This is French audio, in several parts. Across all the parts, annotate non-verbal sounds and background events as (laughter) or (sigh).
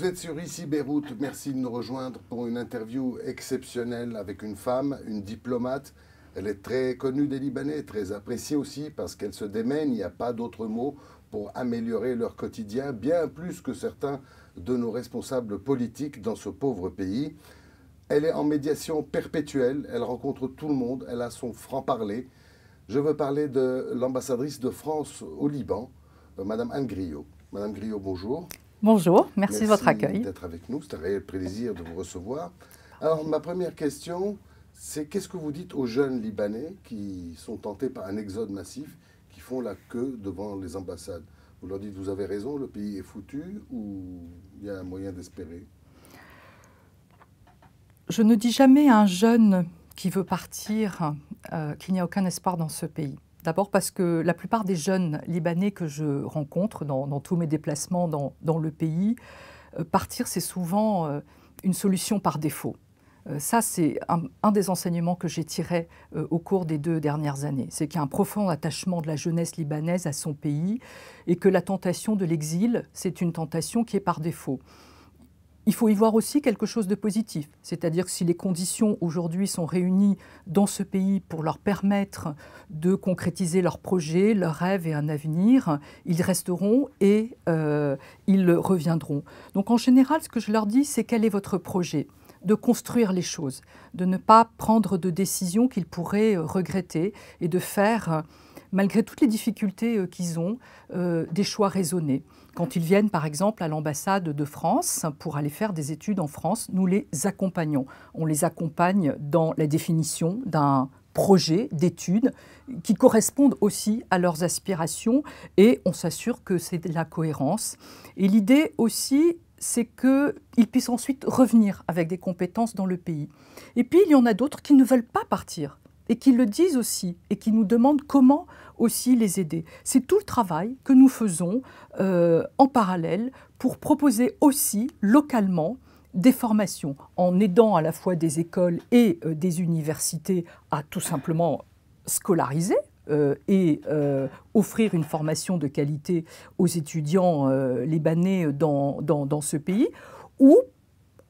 Vous êtes sur Ici Beyrouth. Merci de nous rejoindre pour une interview exceptionnelle avec une femme, une diplomate. Elle est très connue des Libanais, très appréciée aussi parce qu'elle se démène. Il n'y a pas d'autre mot pour améliorer leur quotidien, bien plus que certains de nos responsables politiques dans ce pauvre pays. Elle est en médiation perpétuelle, elle rencontre tout le monde, elle a son franc-parler. Je veux parler de l'ambassadrice de France au Liban, euh, Madame Anne Griot. Madame Griot, bonjour. Bonjour, merci, de votre accueil. d'être avec nous, c'est un réel plaisir de vous recevoir. Alors, ma première question, c'est qu'est-ce que vous dites aux jeunes Libanais qui sont tentés par un exode massif, qui font la queue devant les ambassades? Vous leur dites, vous avez raison, le pays est foutu, ou il y a un moyen d'espérer? Je ne dis jamais à un jeune qui veut partir euh, qu'il n'y a aucun espoir dans ce pays. D'abord parce que la plupart des jeunes Libanais que je rencontre dans, tous mes déplacements dans, le pays, euh, partir, c'est souvent euh, une solution par défaut. ça, c'est un, des enseignements que j'ai tiré au cours des deux dernières années. C'est qu'il y a un profond attachement de la jeunesse libanaise à son pays et que la tentation de l'exil, c'est une tentation qui est par défaut il faut y voir aussi quelque chose de positif. C'est-à-dire que si les conditions aujourd'hui sont réunies dans ce pays pour leur permettre de concrétiser leurs projets, leurs rêves et un avenir, ils resteront et euh, ils reviendront. Donc en général, ce que je leur dis, c'est quel est votre projet? De construire les choses, de ne pas prendre de décisions qu'ils pourraient regretter et de faire malgré toutes les difficultés euh, qu'ils ont, euh, des choix raisonnés. Quand ils viennent, par exemple, à l'ambassade de France pour aller faire des études en France, nous les accompagnons. On les accompagne dans la définition d'un projet d'études qui correspondent aussi à leurs aspirations et on s'assure que c'est de la cohérence. Et l'idée aussi, c'est qu'ils puissent ensuite revenir avec des compétences dans le pays. Et puis, il y en a d'autres qui ne veulent pas partir et qui le disent aussi et qui nous demandent comment les aider. C'est tout le travail que nous faisons euh, en parallèle pour proposer aussi localement des formations en aidant à la fois des écoles et euh, des universités à tout simplement scolariser euh, et offrir une formation de qualité aux étudiants libanais dans, dans, dans, ce pays, ou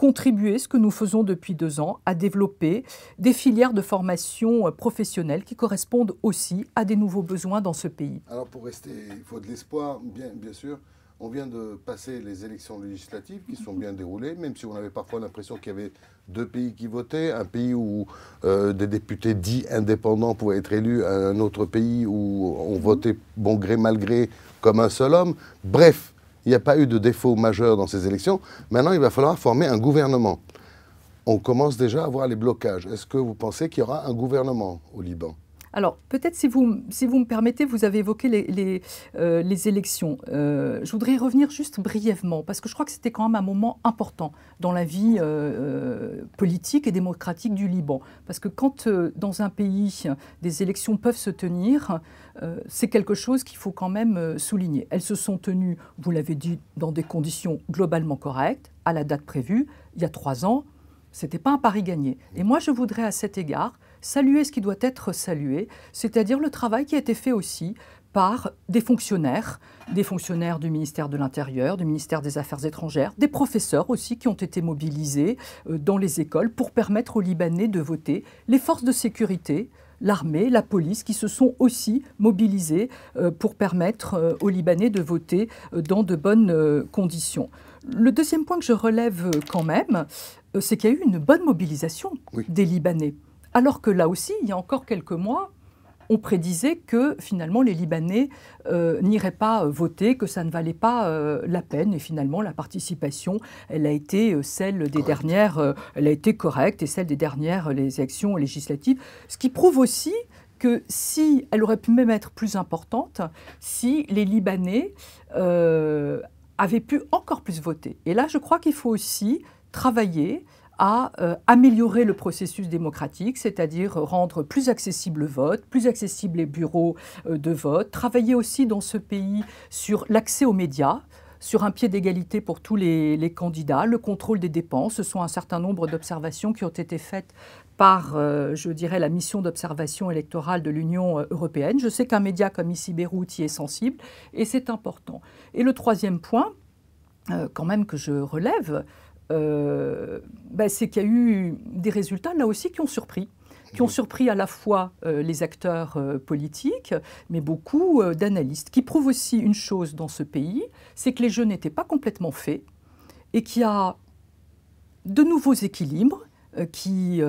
contribuer, ce que nous faisons depuis deux ans, à développer des filières de formation euh, professionnelle qui correspondent aussi à des nouveaux besoins dans ce pays. Alors pour rester, il faut de l'espoir, bien, sûr. On vient de passer les élections législatives qui sont bien déroulées, même si on avait parfois l'impression qu'il y avait deux pays qui votaient, un pays où euh, des députés dits indépendants pouvaient être élus, un autre pays où on votait bon gré mal gré comme un seul homme. Bref, il n'y a pas eu de défaut majeur dans ces élections. Maintenant, il va falloir former un gouvernement. On commence déjà à voir les blocages. Est-ce que vous pensez qu'il y aura un gouvernement au Liban? Alors, peut-être si vous, si vous me permettez, vous avez évoqué les, les, euh, élections. Euh, je voudrais y revenir juste brièvement, parce que je crois que c'était quand même un moment important dans la vie euh, politique et démocratique du Liban. Parce que quand dans un pays, des élections peuvent se tenir, c'est quelque chose qu'il faut quand même souligner. Elles se sont tenues, vous l'avez dit, dans des conditions globalement correctes, à la date prévue, il y a trois ans. Ce n'était pas un pari gagné. Et moi, je voudrais à cet égard saluer ce qui doit être salué, c'est-à-dire le travail qui a été fait aussi par des fonctionnaires, des fonctionnaires du ministère de l'Intérieur, du ministère des Affaires étrangères, des professeurs aussi qui ont été mobilisés euh, dans les écoles pour permettre aux Libanais de voter, les forces de sécurité, l'armée, la police qui se sont aussi mobilisés euh, pour permettre euh, aux Libanais de voter dans de bonnes conditions. Le deuxième point que je relève quand même, c'est qu'il y a eu une bonne mobilisation des Libanais. Alors que là aussi, il y a encore quelques mois, on prédisait que finalement les Libanais euh, n'iraient pas euh, voter, que ça ne valait pas euh, la peine. Et finalement, la participation, elle a été celle des dernières, elle a été correcte et celle des dernières les élections législatives. Ce qui prouve aussi que si elle aurait pu même être plus importante, si les Libanais avaient pu encore plus voter. Et là, je crois qu'il faut aussi travailler à euh, améliorer le processus démocratique, c'est-à-dire rendre plus accessible le vote, plus accessible les bureaux euh, de vote, travailler aussi dans ce pays sur l'accès aux médias, sur un pied d'égalité pour tous les, candidats, le contrôle des dépenses. Ce sont un certain nombre d'observations qui ont été faites par, euh, je dirais, la mission d'observation électorale de l'Union européenne. Je sais qu'un média comme ici Beyrouth y est sensible et c'est important. Et le troisième point, quand même que je relève, ben, c'est qu'il y a eu des résultats là aussi qui ont surpris. Qui ont surpris à la fois les acteurs politiques, mais beaucoup d'analystes, qui prouvent aussi une chose dans ce pays, c'est que les jeux n'étaient pas complètement faits et qu'il y a de nouveaux équilibres qui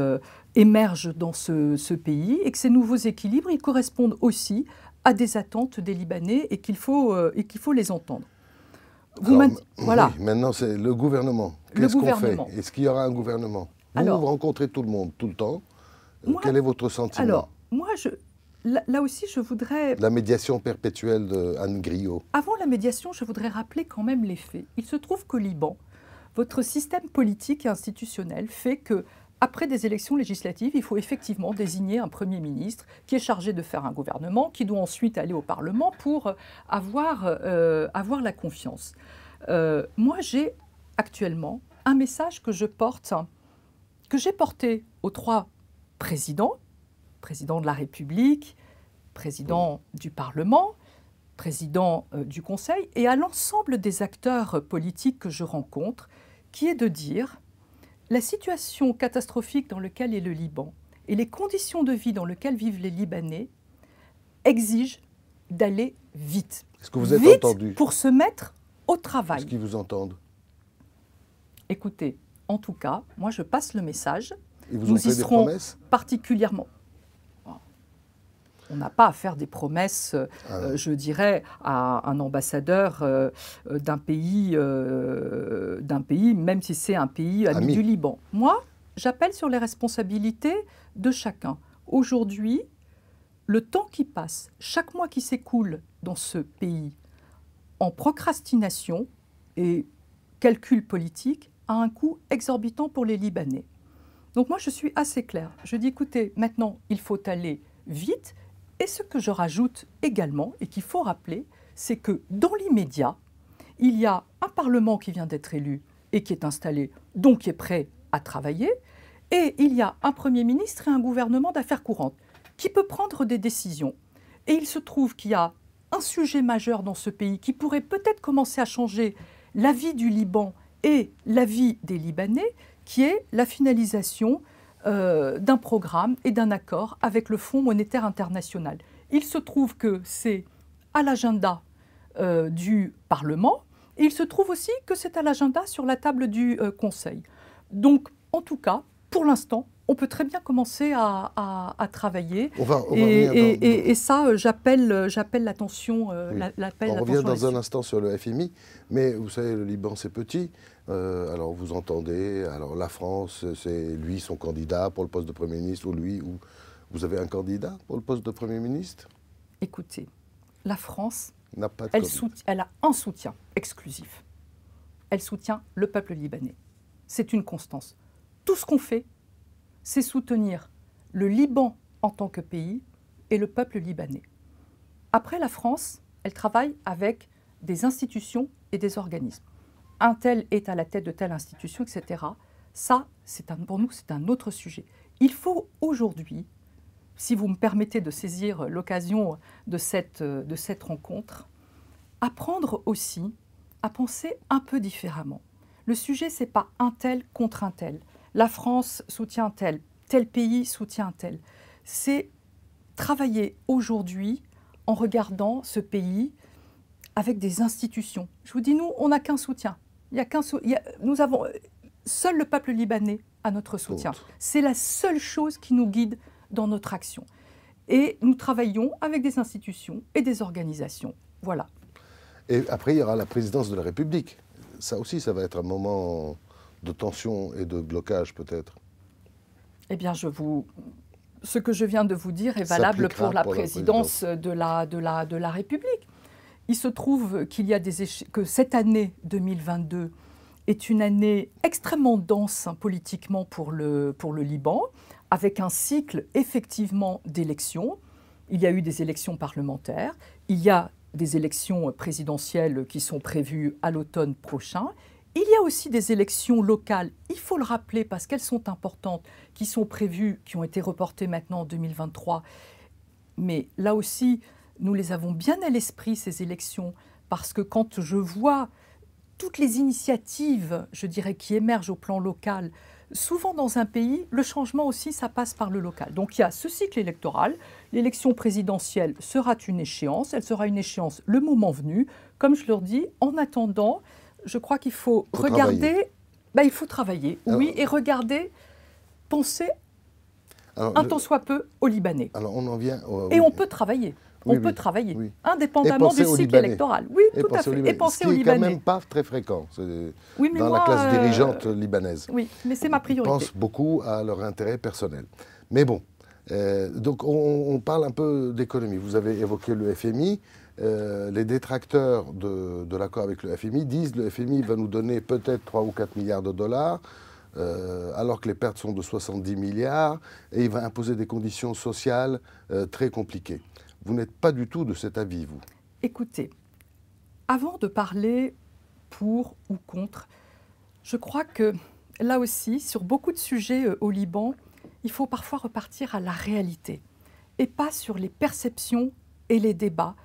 émergent dans ce, pays et que ces nouveaux équilibres, ils correspondent aussi à des attentes des Libanais et qu'il faut, euh, et qu'il faut les entendre. Vous voilà. maintenant, c'est le gouvernement. Qu'est-ce qu'on fait Est-ce qu'il y aura un gouvernement vous, vous rencontrez tout le monde, tout le temps. Quel est votre sentiment Alors, moi, je, là, aussi, je voudrais... La médiation perpétuelle d'Anne Griot. Avant la médiation, je voudrais rappeler quand même les faits. Il se trouve qu'au Liban, votre système politique et institutionnel fait que après des élections législatives, il faut effectivement désigner un Premier ministre qui est chargé de faire un gouvernement, qui doit ensuite aller au Parlement pour avoir, euh, avoir la confiance. Euh, moi, j'ai actuellement un message que je porte, que j'ai porté aux trois présidents, président de la République, président du Parlement, président euh, du Conseil, et à l'ensemble des acteurs politiques que je rencontre, qui est de dire la situation catastrophique dans laquelle est le Liban et les conditions de vie dans lesquelles vivent les Libanais exigent d'aller vite. Est-ce que vous êtes vite Pour se mettre au travail. Est-ce qu'ils vous entendent? Écoutez, en tout cas, moi je passe le message. Ils vous ont fait des promesses? particulièrement on n'a pas à faire des promesses, euh, ah euh, je dirais, à un ambassadeur euh, d'un pays, d'un pays, même si c'est un pays ami, du Liban. Moi, j'appelle sur les responsabilités de chacun. Aujourd'hui, le temps qui passe, chaque mois qui s'écoule dans ce pays en procrastination et calcul politique a un coût exorbitant pour les Libanais. Donc moi, je suis assez claire. Je dis, écoutez, maintenant, il faut aller vite et ce que je rajoute également, et qu'il faut rappeler, c'est que dans l'immédiat, il y a un Parlement qui vient d'être élu et qui est installé, donc qui est prêt à travailler, et il y a un Premier ministre et un gouvernement d'affaires courantes qui peut prendre des décisions. Et il se trouve qu'il y a un sujet majeur dans ce pays qui pourrait peut-être commencer à changer la vie du Liban et la vie des Libanais, qui est la finalisation euh, d'un programme et d'un accord avec le Fonds monétaire international. Il se trouve que c'est à l'agenda euh, du Parlement et il se trouve aussi que c'est à l'agenda sur la table du euh, Conseil. Donc, en tout cas, pour l'instant, on peut très bien commencer à, travailler. et, ça, j'appelle, j'appelle l'attention. on revient dans un instant sur le FMI, mais vous savez, le Liban, c'est petit. Euh, alors vous entendez, alors la France, c'est lui son candidat pour le poste de Premier ministre, ou lui, ou vous avez un candidat pour le poste de Premier ministre? Écoutez, la France, elle, elle a un soutien exclusif. Elle soutient le peuple libanais. C'est une constance. Tout ce qu'on fait, c'est soutenir le Liban en tant que pays et le peuple libanais. Après, la France, elle travaille avec des institutions et des organismes un tel est à la tête de telle institution, etc. Ça, c'est pour nous, c'est un autre sujet. Il faut aujourd'hui, si vous me permettez de saisir l'occasion de cette, de cette rencontre, apprendre aussi à penser un peu différemment. Le sujet, c'est pas un tel contre un tel. La France soutient tel, tel pays soutient tel. C'est travailler aujourd'hui en regardant ce pays avec des institutions. Je vous dis, nous, on n'a qu'un soutien, il y a qu'un nous avons seul le peuple libanais à notre soutien. C'est la seule chose qui nous guide dans notre action. Et nous travaillons avec des institutions et des organisations. Voilà. Et après, il y aura la présidence de la République. Ça aussi, ça va être un moment de tension et de blocage peut-être. Eh bien, je vous... ce que je viens de vous dire est valable pour la, présidence de, la, de, la, de la République. Il se trouve qu'il y a des que cette année 2022 est une année extrêmement dense politiquement pour le, pour le Liban, avec un cycle effectivement d'élections. Il y a eu des élections parlementaires, il y a des élections présidentielles qui sont prévues à l'automne prochain. Il y a aussi des élections locales, il faut le rappeler parce qu'elles sont importantes, qui sont prévues, qui ont été reportées maintenant en 2023. Mais là aussi, nous les avons bien à l'esprit, ces élections, parce que quand je vois toutes les initiatives, je dirais, qui émergent au plan local, souvent dans un pays, le changement aussi, ça passe par le local. Donc il y a ce cycle électoral, l'élection présidentielle sera une échéance, elle sera une échéance le moment venu. Comme je leur dis, en attendant, je crois qu'il faut, regarder, bah, il faut travailler, oui, et regarder, penser un tant soit peu aux Libanais. Alors on en vient. et on peut travailler. On peut travailler, indépendamment du cycle électoral. Oui, tout à fait. Et penser aux Libanais. Ce qui n'est quand même pas très fréquent dans la classe dirigeante euh, libanaise. Oui, mais c'est ma priorité. Ils pensent beaucoup à leur intérêt personnel. Mais bon, euh, donc on, parle un peu d'économie. Vous avez évoqué le FMI. Euh, les détracteurs de, de l'accord avec le FMI disent que le FMI va nous donner peut-être 3 ou 4 milliards de dollars. alors que les pertes sont de 70 milliards, et il va imposer des conditions sociales très compliquées. Vous n'êtes pas du tout de cet avis, vous. Écoutez, avant de parler pour ou contre, je crois que là aussi, sur beaucoup de sujets euh, au Liban, il faut parfois repartir à la réalité et pas sur les perceptions et les débats,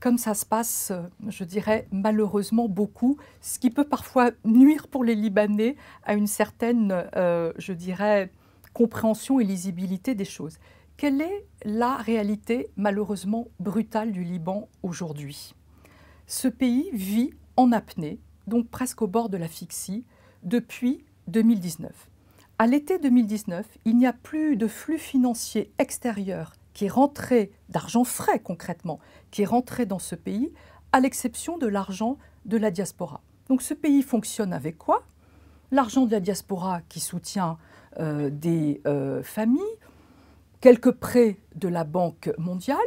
comme ça se passe, euh, je dirais, malheureusement beaucoup, ce qui peut parfois nuire pour les Libanais à une certaine, euh, je dirais, compréhension et lisibilité des choses. Quelle est la réalité malheureusement brutale du Liban aujourd'hui? Ce pays vit en apnée, donc presque au bord de l'asphyxie, depuis 2019. À l'été 2019, il n'y a plus de flux financier extérieur qui est rentré, d'argent frais concrètement, qui est rentré dans ce pays, à l'exception de l'argent de la diaspora. Donc ce pays fonctionne avec quoi? L'argent de la diaspora qui soutient euh, des euh, familles, quelques prêts de la Banque mondiale,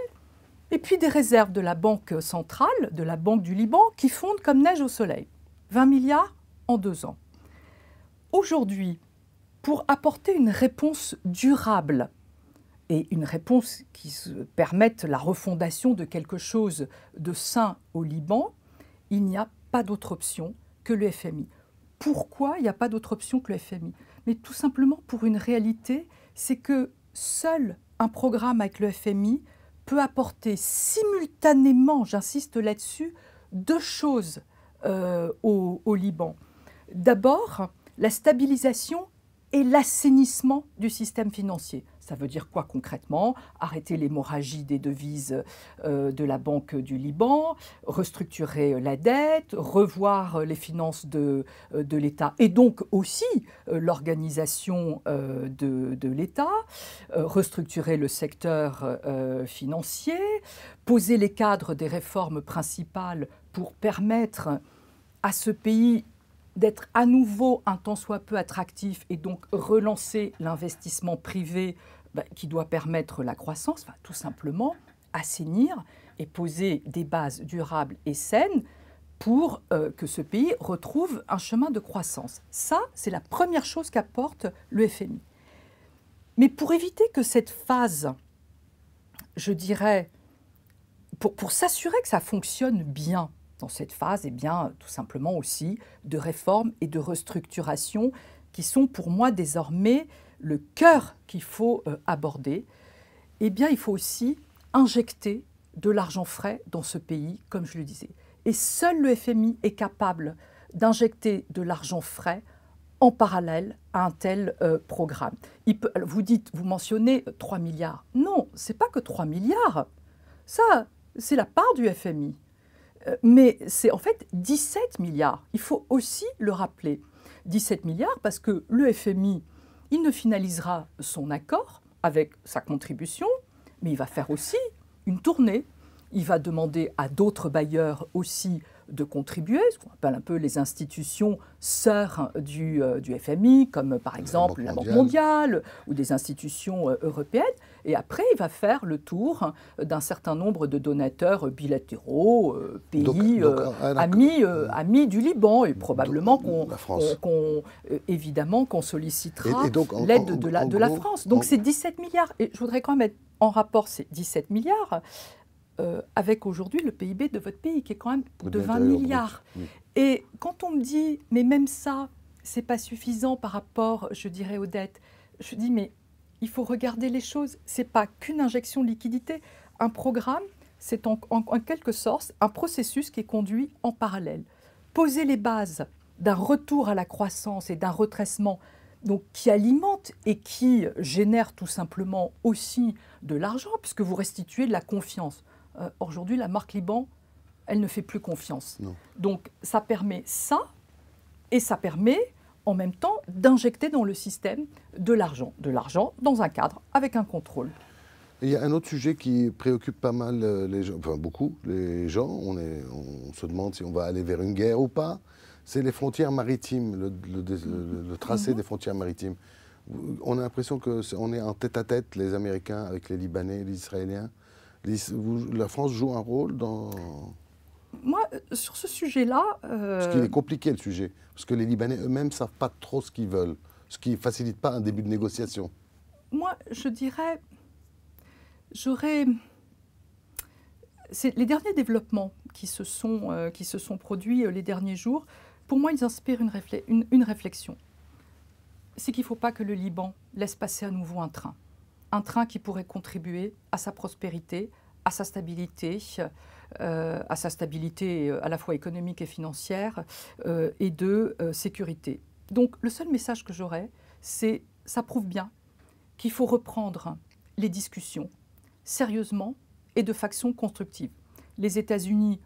et puis des réserves de la Banque centrale, de la Banque du Liban, qui fondent comme neige au soleil. 20 milliards en deux ans. Aujourd'hui, pour apporter une réponse durable et une réponse qui permette la refondation de quelque chose de sain au Liban, il n'y a pas d'autre option que le FMI. Pourquoi il n'y a pas d'autre option que le FMI Mais tout simplement pour une réalité, c'est que seul un programme avec le FMI peut apporter simultanément, j'insiste là-dessus, deux choses euh, au, au Liban. D'abord, la stabilisation et l'assainissement du système financier. Ça veut dire quoi concrètement? Arrêter l'hémorragie des devises euh, de la Banque du Liban, restructurer la dette, revoir les finances de, euh, de l'État et donc aussi euh, l'organisation de, de l'État, restructurer le secteur financier, poser les cadres des réformes principales pour permettre à ce pays d'être à nouveau un tant soit peu attractif et donc relancer l'investissement privé bah, qui doit permettre la croissance, tout simplement assainir et poser des bases durables et saines pour euh, que ce pays retrouve un chemin de croissance. Ça, c'est la première chose qu'apporte le FMI. Mais pour éviter que cette phase, je dirais, pour, s'assurer que ça fonctionne bien dans cette phase, et eh bien, tout simplement aussi de réformes et de restructuration qui sont pour moi désormais le cœur qu'il faut euh, aborder, eh bien, il faut aussi injecter de l'argent frais dans ce pays, comme je le disais. Et seul le FMI est capable d'injecter de l'argent frais en parallèle à un tel euh, programme. vous dites, vous mentionnez 3 milliards. Non, c'est pas que 3 milliards. Ça, c'est la part du FMI. Euh, mais c'est en fait 17 milliards. Il faut aussi le rappeler. 17 milliards parce que le FMI il ne finalisera son accord avec sa contribution, mais il va faire aussi une tournée. Il va demander à d'autres bailleurs aussi de contribuer, ce qu'on appelle un peu les institutions sœurs du, euh, du FMI, comme par exemple la Banque, mondiale. ou des institutions euh, européennes. Et après, il va faire le tour d'un certain nombre de donateurs bilatéraux, euh, pays amis, amis du Liban, et probablement qu'on, évidemment qu'on sollicitera l'aide de, la, de la France. Donc c'est 17 milliards. Et je voudrais quand même mettre en rapport ces 17 milliards euh, avec aujourd'hui le PIB de votre pays, qui est quand même de 20 milliards. Et quand on me dit, mais même ça, c'est pas suffisant par rapport, je dirais, aux dettes, je dis, mais il faut regarder les choses. C'est pas qu'une injection de liquidité. Un programme, c'est en, quelque sorte un processus qui est conduit en parallèle. poser les bases d'un retour à la croissance et d'un retraitement donc, qui alimente et qui génère tout simplement aussi de l'argent, puisque vous restituez de la confiance. Euh, aujourd'hui, la marque Liban, elle ne fait plus confiance. Donc ça permet ça, et ça permet en même temps d'injecter dans le système de l'argent, de l'argent dans un cadre avec un contrôle. il y a un autre sujet qui préoccupe pas mal euh, les gens, enfin beaucoup les gens. On, est, on se demande si on va aller vers une guerre ou pas. C'est les frontières maritimes, le, tracé mhm. des frontières maritimes. On a l'impression qu'on est en tête à tête, les Américains avec les Libanais, les Israéliens. La France joue un rôle dans moi, euh, sur ce sujet-là. Parce qu'il est euh, compliqué le sujet, parce que les Libanais eux-mêmes ne savent pas trop ce qu'ils veulent, ce qui ne facilite pas un début de négociation. Moi, je dirais. J'aurais. Les derniers développements qui se sont, euh, qui se sont produits les derniers jours, pour moi, ils inspirent une, une, une réflexion. C'est qu'il ne faut pas que le Liban laisse passer à nouveau un train. Un train qui pourrait contribuer à sa prospérité, à sa stabilité, euh, à sa stabilité euh, à la fois économique et financière euh, et de sécurité. Donc le seul message que j'aurais, c'est ça prouve bien qu'il faut reprendre les discussions sérieusement et de façon constructive. Les États-Unis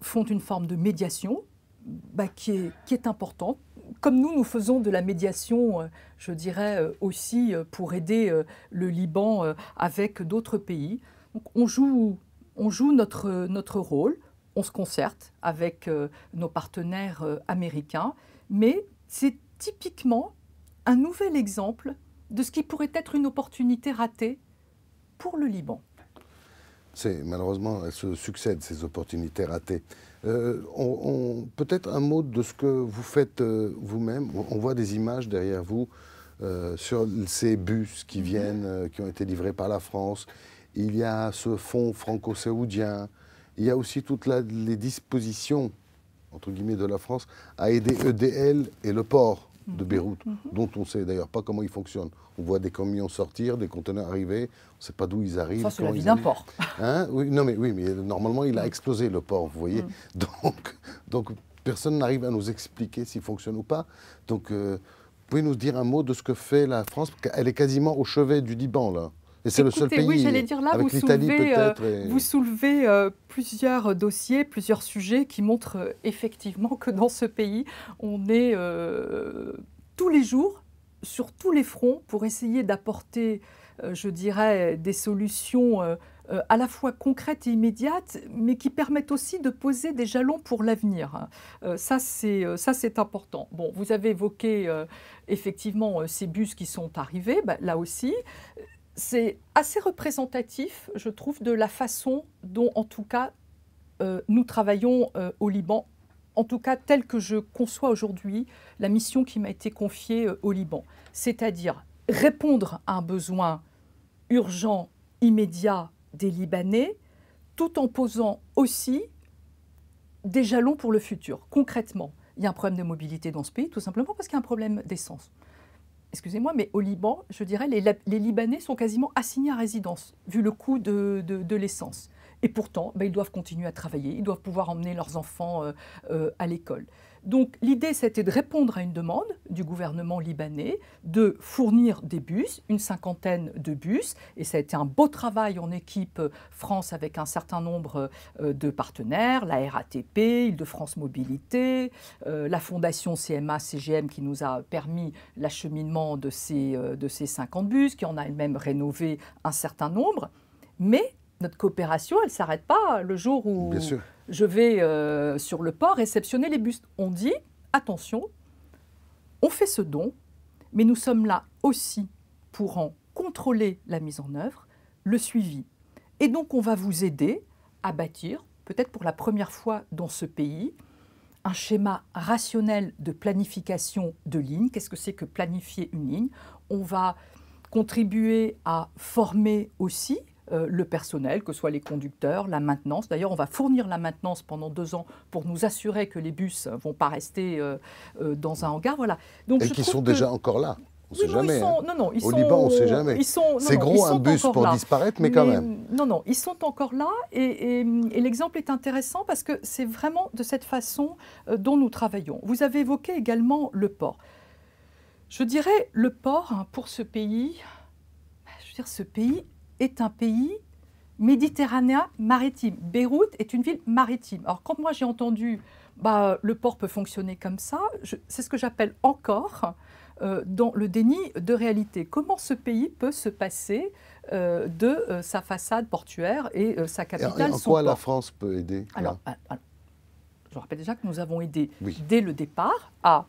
font une forme de médiation bah, qui, est, qui, est, importante. Comme nous, nous faisons de la médiation, je dirais aussi, pour aider le Liban avec d'autres pays. Donc, on joue on joue notre, notre rôle, on se concerte avec euh, nos partenaires euh, américains, mais c'est typiquement un nouvel exemple de ce qui pourrait être une opportunité ratée pour le Liban. C'est malheureusement, elles se succèdent ces opportunités ratées. Euh, on, Peut-être un mot de ce que vous faites vous-même. On voit des images derrière vous sur ces bus qui viennent, qui ont été livrés par la France. Il y a ce fonds franco-saoudien, il y a aussi toutes les dispositions, entre guillemets, de la France à aider EDL et le port de. Beyrouth, mhm. dont on ne sait d'ailleurs pas comment ils fonctionnent. On voit des camions sortir, des conteneurs arriver, on ne sait pas d'où ils arrivent. Ça, c'est la vie d'un port. Hein? Oui, non, mais, oui, mais normalement, il a mhm. explosé le port, vous voyez. Donc, donc, personne n'arrive à nous expliquer s'il fonctionne ou pas. Donc, euh, vous pouvez nous dire un mot de ce que fait la France Elle est quasiment au chevet du Liban, là c'est le seul pays. Oui, j'allais dire là, vous soulevez, euh, vous soulevez euh, plusieurs dossiers, plusieurs sujets qui montrent euh, effectivement que dans ce pays, on est tous les jours sur tous les fronts pour essayer d'apporter, je dirais, des solutions à la fois concrètes et immédiates, mais qui permettent aussi de poser des jalons pour l'avenir. ça, c'est important. Bon, vous avez évoqué effectivement ces bus qui sont arrivés. Ben, là aussi, c'est assez représentatif, je trouve, de la façon dont, en tout cas, euh, nous travaillons euh, au Liban, en tout cas telle que je conçois aujourd'hui la mission qui m'a été confiée euh, au Liban, c'est-à-dire répondre à un besoin urgent, immédiat des Libanais, tout en posant aussi des jalons pour le futur. Concrètement, il y a un problème de mobilité dans ce pays, tout simplement parce qu'il y a un problème d'essence excusez-moi, mais au Liban, je dirais, les, Libanais sont quasiment assignés à résidence, vu le coût de, de, l'essence. Et pourtant, ben, ils doivent continuer à travailler, ils doivent pouvoir emmener leurs enfants euh, euh, à l'école. Donc l'idée, c'était de répondre à une demande du gouvernement libanais de fournir des bus, une cinquantaine de bus, et ça a été un beau travail en équipe euh, France avec un certain nombre euh, de partenaires, la RATP, Île-de-France Mobilité, euh, la fondation CMA-CGM qui nous a permis l'acheminement de ces, de ces 50 bus, qui en a elle-même rénové un certain nombre. Mais notre coopération, elle ne s'arrête pas le jour où je vais euh, sur le port réceptionner les bus. On dit, attention, on fait ce don, mais nous sommes là aussi pour en contrôler la mise en œuvre, le suivi. Et donc on va vous aider à bâtir, peut-être pour la première fois dans ce pays, un schéma rationnel de planification de lignes. Qu'est-ce que c'est que planifier une ligne? On va contribuer à former aussi euh, le personnel, que ce soit les conducteurs, la maintenance. D'ailleurs, on va fournir la maintenance pendant deux ans pour nous assurer que les bus ne vont pas rester euh, euh, dans un hangar. Voilà. Donc, Et qui sont déjà encore là On ne sait jamais. Hein. Non, non, ils Au Liban, on ne sait jamais. C'est gros un bus pour disparaître, mais, quand même. Non, non, ils sont encore là. Et, l'exemple est intéressant parce que c'est vraiment de cette façon dont nous travaillons. Vous avez évoqué également le port. Je dirais le port hein, pour ce pays. Je veux dire, ce pays est un pays méditerranéen maritime. Beyrouth est une ville maritime. Alors quand moi j'ai entendu bah, le port peut fonctionner comme ça, c'est ce que j'appelle encore euh, dans le déni de réalité. Comment ce pays peut se passer euh, de euh, sa façade portuaire et sa capitale et En quoi la France peut aider alors, je rappelle déjà que nous avons aidé dès le départ à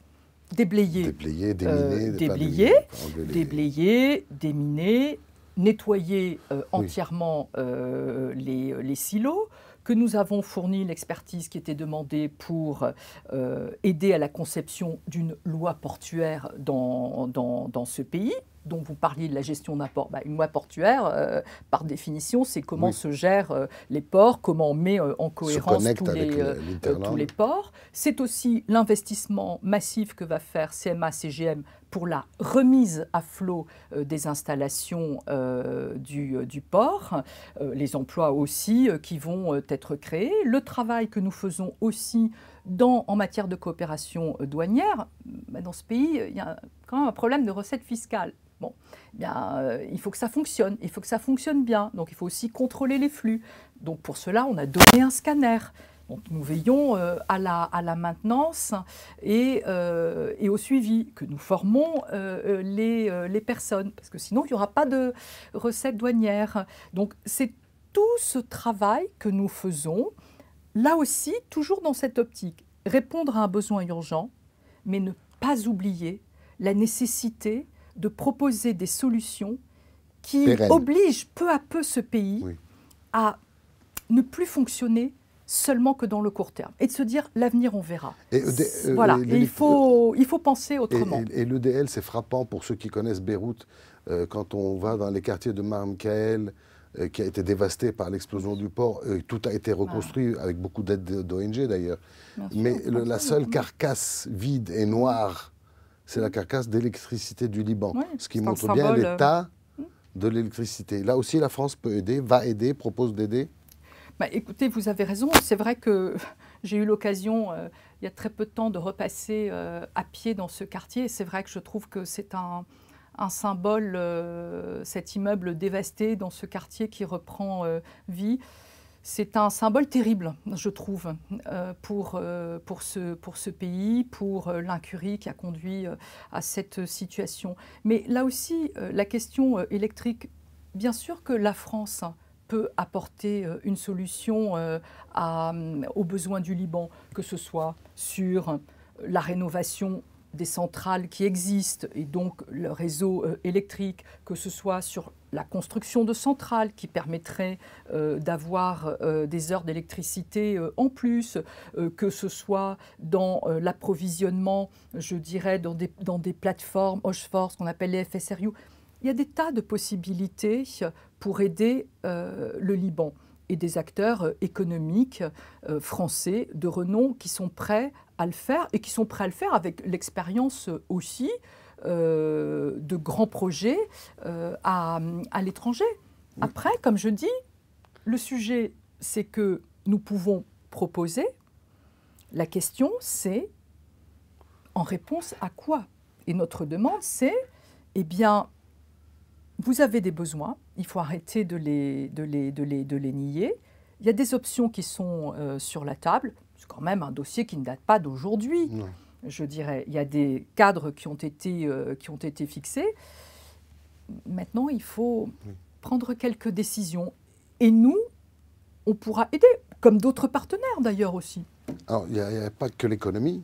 déblayer, déblayer, déminer, déblayer, déblayer, déminer, nettoyer entièrement les, les, silos, que nous avons fourni l'expertise qui était demandée pour euh, aider à la conception d'une loi portuaire dans, dans, ce pays. Dont vous parliez de la gestion d'un port, bah, une loi portuaire, euh, par définition, c'est comment se gèrent euh, les ports, comment on met en cohérence tous les, tous les ports. C'est aussi l'investissement massif que va faire CMA-CGM pour la remise à flot euh, des installations euh, du, du, port, euh, les emplois aussi qui vont être créés, le travail que nous faisons aussi en matière de coopération douanière. Bah, dans ce pays, il y a quand même un problème de recettes fiscales. Bon, eh bien, il faut que ça fonctionne, il faut que ça fonctionne bien, donc il faut aussi contrôler les flux. Donc pour cela, on a donné un scanner nous veillons euh, à, la, à, la, maintenance et, euh, et, au suivi, que nous formons euh, les, les, personnes, parce que sinon il n'y aura pas de recettes douanières. Donc c'est tout ce travail que nous faisons, là aussi, toujours dans cette optique, répondre à un besoin urgent, mais ne pas oublier la nécessité de proposer des solutions qui obligent peu à peu ce pays à ne plus fonctionner seulement que dans le court terme. Et de se dire, l'avenir, on verra. Et, euh, voilà, il, faut, il faut penser autrement. Et, l'EDL, c'est frappant pour ceux qui connaissent Beyrouth. Euh, quand on va dans les quartiers de Marmkael, euh, qui a été dévasté par l'explosion du port, tout a été reconstruit avec beaucoup d'aide d'ONG d'ailleurs. Mais la seule carcasse vide et noire, c'est la carcasse d'électricité du Liban. ce qui montre bien l'état de l'électricité. Là aussi, la France peut aider, va aider, propose d'aider bah, écoutez, vous avez raison. C'est vrai que (laughs) j'ai eu l'occasion, euh, il y a très peu de temps, de repasser euh, à pied dans ce quartier. C'est vrai que je trouve que c'est un, symbole, euh, cet immeuble dévasté dans ce quartier qui reprend vie. C'est un symbole terrible, je trouve, pour, pour, ce, pour ce pays, pour l'incurie qui a conduit à cette situation. Mais là aussi, la question électrique, bien sûr que la France peut apporter euh, une solution euh, euh, aux besoins du Liban, que ce soit sur la rénovation des centrales qui existent et donc le réseau électrique, que ce soit sur la construction de centrales qui permettraient d'avoir des heures d'électricité en plus, que ce soit dans l'approvisionnement, je dirais, dans des, dans des plateformes ce qu'on appelle les FSRU. Il y a des tas de possibilités pour aider euh, le Liban et des acteurs euh, économiques euh, français de renom qui sont prêts à le faire et qui sont prêts à le faire avec l'expérience aussi de grands projets à, à l'étranger. Après, comme je dis, le sujet, c'est que nous pouvons proposer. La question, c'est en réponse à quoi? Et notre demande, c'est, eh bien, vous avez des besoins, il faut arrêter de les, de les, de les, de les nier. Il y a des options qui sont euh, sur la table. C'est quand même un dossier qui ne date pas d'aujourd'hui, je dirais. Il y a des cadres qui ont été, euh, qui ont été fixés. Maintenant, il faut prendre quelques décisions. Et nous, on pourra aider, comme d'autres partenaires d'ailleurs aussi. Alors, il n'y a, a, pas que l'économie,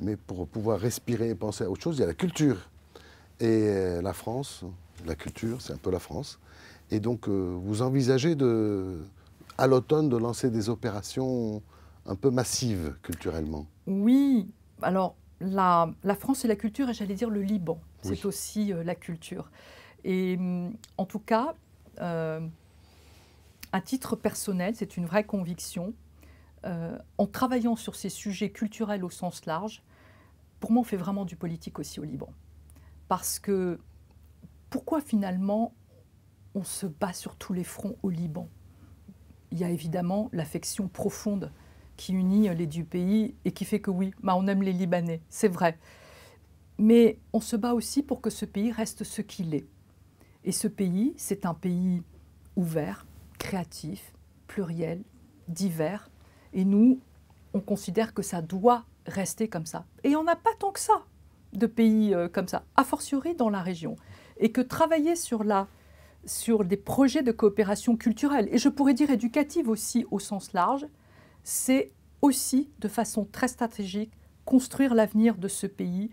mais pour pouvoir respirer et penser à autre chose, il y a la culture. Et euh, la France, la culture, c'est un peu la France. Et donc, euh, vous envisagez de, à l'automne de lancer des opérations un peu massives culturellement Oui. Alors, la, France et la culture, et j'allais dire le Liban, c'est aussi euh, la culture. Et mm, en tout cas, euh, à titre personnel, c'est une vraie conviction. en travaillant sur ces sujets culturels au sens large, pour moi, on fait vraiment du politique aussi au Liban parce que pourquoi finalement on se bat sur tous les fronts au Liban? Il y a évidemment l'affection profonde qui unit les deux pays et qui fait que oui, bah on aime les Libanais, c'est vrai. Mais on se bat aussi pour que ce pays reste ce qu'il est. Et ce pays, c'est un pays ouvert, créatif, pluriel, divers. Et nous, on considère que ça doit rester comme ça. Et on n'a pas tant que ça de pays euh, comme ça, a fortiori dans la région. Et que travailler sur, la, sur des projets de coopération culturelle, et je pourrais dire éducative aussi au sens large, c'est aussi de façon très stratégique construire l'avenir de ce pays,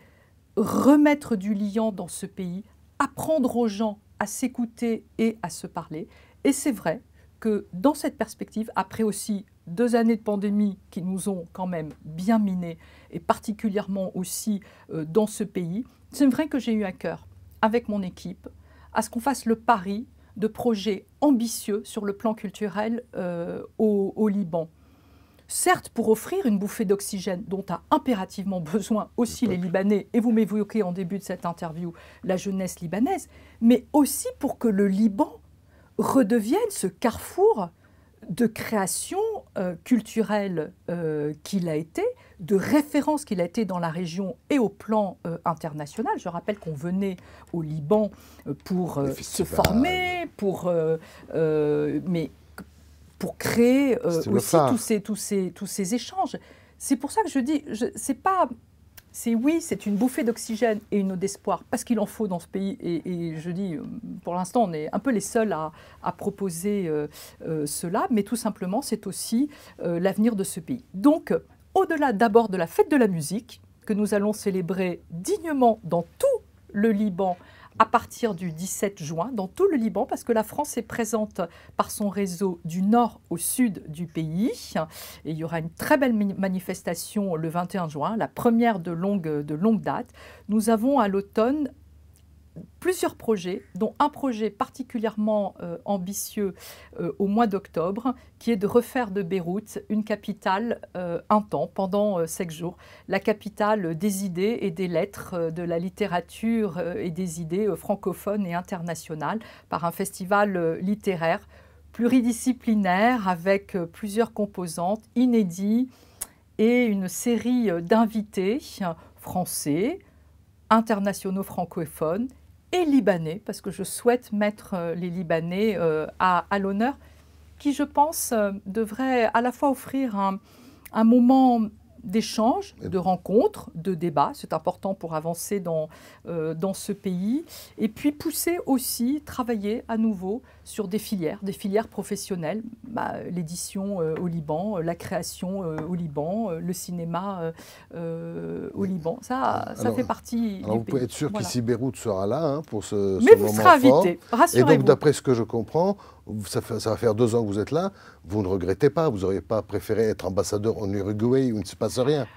remettre du liant dans ce pays, apprendre aux gens à s'écouter et à se parler. Et c'est vrai que dans cette perspective, après aussi deux années de pandémie qui nous ont quand même bien minés, et particulièrement aussi euh, dans ce pays, c'est vrai que j'ai eu à cœur, avec mon équipe, à ce qu'on fasse le pari de projets ambitieux sur le plan culturel euh, au, Liban. Certes, pour offrir une bouffée d'oxygène dont a impérativement (laughs) besoin aussi les Libanais, et vous m'évoquez en début de cette interview la jeunesse libanaise, mais aussi pour que le Liban redevienne ce carrefour de création euh, culturelle euh, qu'il a été, de référence qu'il a été dans la région et au plan euh, international. Je rappelle qu'on venait au Liban pour se former, pour, mais pour créer aussi tous ces, tous, ces, tous ces échanges. C'est pour ça que je dis, c'est pas c'est oui, c'est une bouffée d'oxygène et une eau d'espoir, parce qu'il en faut dans ce pays. Et, je dis, euh, pour l'instant, on est un peu les seuls à, proposer euh, euh, cela, mais tout simplement, c'est aussi l'avenir de ce pays. Donc, au-delà d'abord de la fête de la musique, que nous allons célébrer dignement dans tout le Liban à partir du 17 juin dans tout le Liban parce que la France est présente par son réseau du nord au sud du pays. Et il y aura une très belle manifestation le 21 juin, la première de longue, de longue date. Nous avons à l'automne plusieurs projets, dont un projet particulièrement euh, ambitieux euh, au mois d'octobre, qui est de refaire de Beyrouth une capitale euh, un temps, pendant cinq jours, la capitale des idées et des lettres, de la littérature et des idées francophones et internationales, par un festival littéraire pluridisciplinaire avec plusieurs composantes inédits et une série d'invités français, internationaux francophones et libanais, parce que je souhaite mettre euh, les Libanais euh, à, l'honneur, qui, je pense, euh, devrait à la fois offrir un moment d'échanges, de rencontres, de débats. C'est important pour avancer dans, euh, dans ce pays. Et puis pousser aussi, travailler à nouveau sur des filières, des filières professionnelles, bah, l'édition euh, au Liban, euh, la création au Liban, le cinéma au Liban. Ça, ça fait partie. Alors vous pouvez être sûr qu'ici Beyrouth sera là hein, pour ce, Mais vous serez invité, rassurez-vous. Et donc d'après ce que je comprends, ça, va faire deux ans que vous êtes là, vous ne regrettez pas, vous n'auriez pas préféré être ambassadeur en Uruguay où il ne se passe rien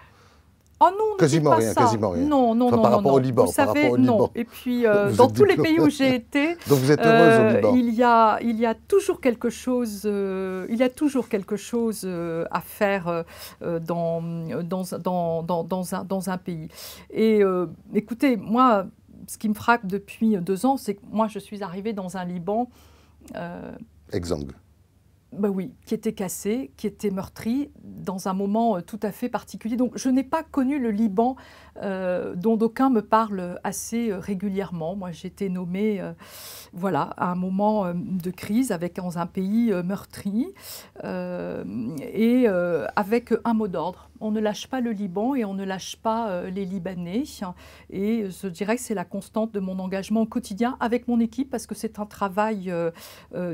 Oh non, quasiment rien, ça. quasiment rien. Non, non, non. Par rapport au Liban. Vous savez, au non. Et puis, euh, (laughs) dans tous les pays où j'ai (laughs) été, Donc vous êtes heureuse au euh, Liban. il, y a, il y a toujours quelque chose, euh, il y a toujours quelque chose à faire dans, dans, dans, dans, un, dans un pays. Et écoutez, moi, ce qui me frappe depuis deux ans, c'est que moi, je suis arrivée dans un Liban euh, Exsangue. Bah oui, qui était cassé, qui était meurtri dans un moment euh, tout à fait particulier. Donc je n'ai pas connu le Liban euh, dont d'aucuns me parlent assez régulièrement. Moi j'ai été nommée voilà, à un moment de crise avec, dans un pays meurtri et avec un mot d'ordre. On ne lâche pas le Liban et on ne lâche pas les Libanais. Et je dirais que c'est la constante de mon engagement au quotidien avec mon équipe parce que c'est un travail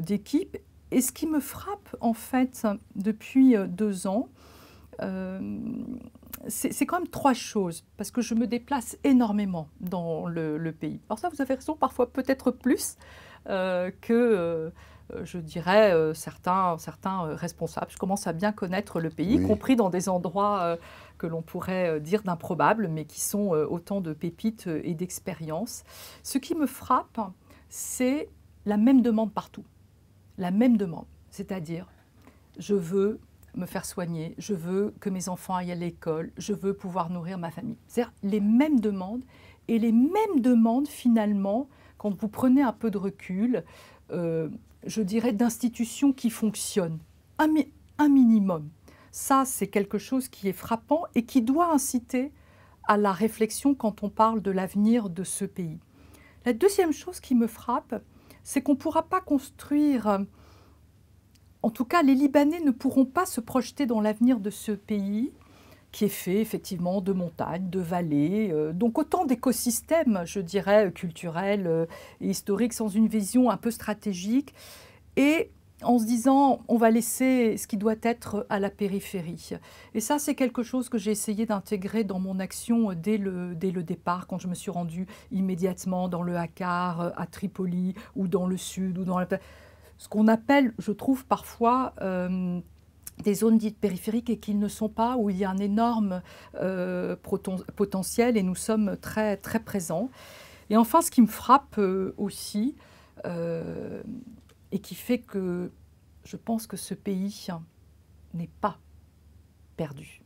d'équipe et ce qui me frappe, en fait, depuis euh, deux ans, euh, c'est quand même trois choses, parce que je me déplace énormément dans le, pays. Alors ça, vous avez raison, parfois peut-être plus euh, que, je dirais, certains, certains responsables. Je commence à bien connaître le pays, y compris dans des endroits que l'on pourrait dire d'improbables, mais qui sont autant de pépites et d'expériences. Ce qui me frappe, c'est la même demande partout la même demande, c'est-à-dire je veux me faire soigner, je veux que mes enfants aillent à l'école, je veux pouvoir nourrir ma famille. C'est-à-dire les mêmes demandes et les mêmes demandes finalement, quand vous prenez un peu de recul, euh, je dirais d'institutions qui fonctionnent, un, un minimum. Ça, c'est quelque chose qui est frappant et qui doit inciter à la réflexion quand on parle de l'avenir de ce pays. La deuxième chose qui me frappe, c'est qu'on ne pourra pas construire, en tout cas les Libanais ne pourront pas se projeter dans l'avenir de ce pays qui est fait effectivement de montagnes, de vallées, euh, donc autant d'écosystèmes, je dirais, culturels euh, et historiques, sans une vision un peu stratégique, et en se disant on va laisser ce qui doit être à la périphérie. Et ça, c'est quelque chose que j'ai essayé d'intégrer dans mon action dès le, dès le départ, quand je me suis rendue immédiatement dans le Hakar, à Tripoli, ou dans le sud, ou dans ce qu'on appelle, je trouve parfois, euh, des zones dites périphériques et qu'ils ne sont pas, où il y a un énorme euh, potentiel et nous sommes très, très présents. Et enfin, ce qui me frappe euh, aussi, euh, et qui fait que je pense que ce pays n'est pas perdu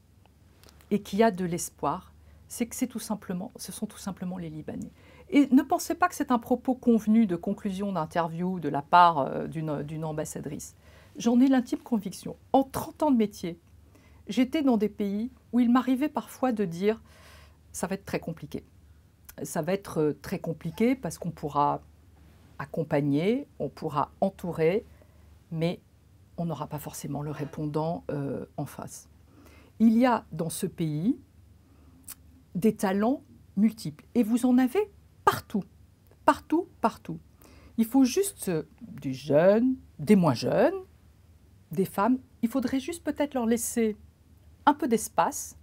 et qu'il y a de l'espoir, c'est que tout simplement, ce sont tout simplement les Libanais. Et ne pensez pas que c'est un propos convenu de conclusion d'interview de la part d'une ambassadrice. J'en ai l'intime conviction. En 30 ans de métier, j'étais dans des pays où il m'arrivait parfois de dire ça va être très compliqué. Ça va être euh, très compliqué parce qu'on pourra accompagner, on pourra entourer, mais on n'aura pas forcément le répondant euh, en face. Il y a dans ce pays des talents multiples et vous en avez partout, partout, partout. Il faut juste des jeunes, des moins jeunes, des femmes, il faudrait juste peut-être leur laisser un peu d'espace.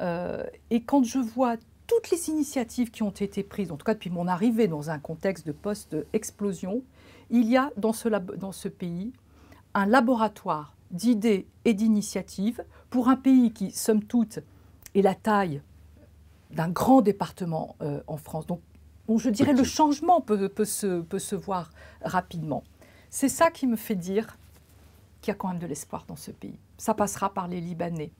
Euh, et quand je vois toutes les initiatives qui ont été prises, en tout cas depuis mon arrivée dans un contexte de post-explosion, il y a dans ce, dans ce pays un laboratoire d'idées et d'initiatives pour un pays qui, somme toute, est la taille d'un grand département euh, en France. Donc, je dirais, le changement peut, peut, se, peut se voir rapidement. C'est ça qui me fait dire qu'il y a quand même de l'espoir dans ce pays. Ça passera par les Libanais.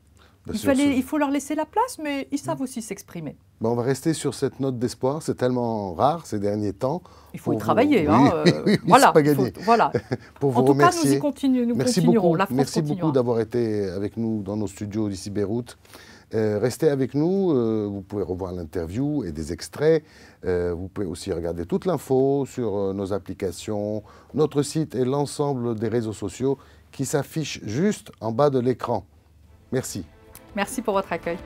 Il, fallait, il, faut leur laisser la place, mais ils savent aussi s'exprimer. On va rester sur cette note d'espoir. C'est tellement rare ces derniers temps. Il faut y travailler. Hein, (laughs) euh, voilà, pas gagné. voilà. (laughs) Pour vous en tout remercier. cas, nous y. Nous Merci continuerons. beaucoup, Merci beaucoup d'avoir été avec nous dans nos studios d'ici Beyrouth. Euh, restez avec nous, euh, vous pouvez revoir l'interview et des extraits. vous pouvez aussi regarder toute l'info sur nos applications, notre site et l'ensemble des réseaux sociaux qui s'affiche juste en bas de l'écran. Merci. Merci pour votre accueil.